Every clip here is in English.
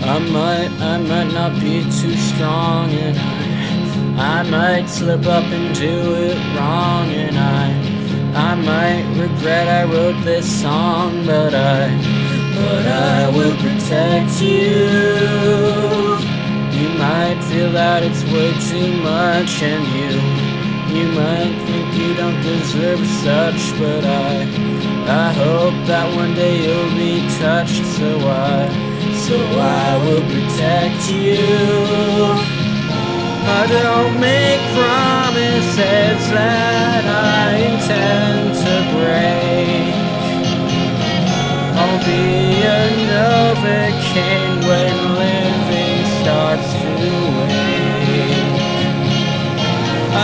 I might, I might not be too strong and I, I might slip up and do it wrong and I, I might regret I wrote this song, but I, but I will protect you. You might feel that it's way too much and you, you might think you don't deserve such, but I, I hope that one day you'll be touched, so I so I will protect you. I don't make promises that I intend to break. I'll be a Novocaine when living starts to wake.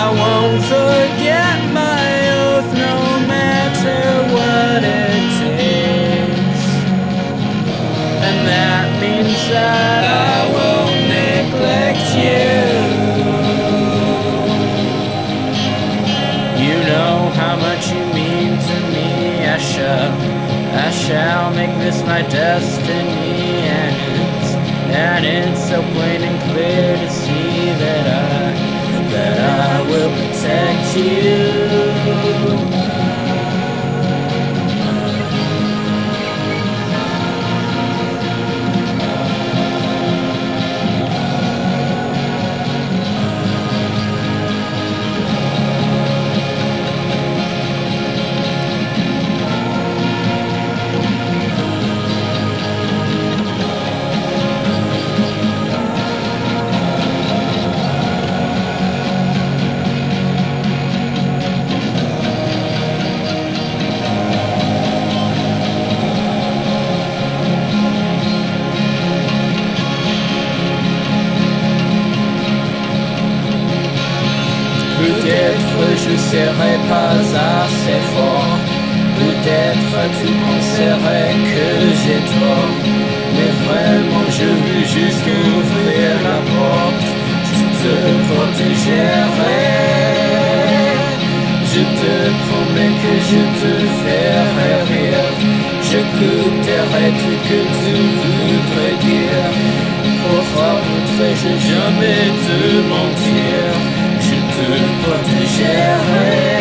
I won't forget how much you mean to me. I shall, I shall make this my destiny, and it's, and it's so plain and clear to see Peut-être je serai pas assez fort. Peut-être tu penserais que j'ai tort. Mais vraiment, je veux juste ouvrir la porte. Je te protégerai. Je te promets que je te ferai rire. Je couperai tout que tu voudrais dire. Pour rencontrer, je jamais te mentir. Te protégerai.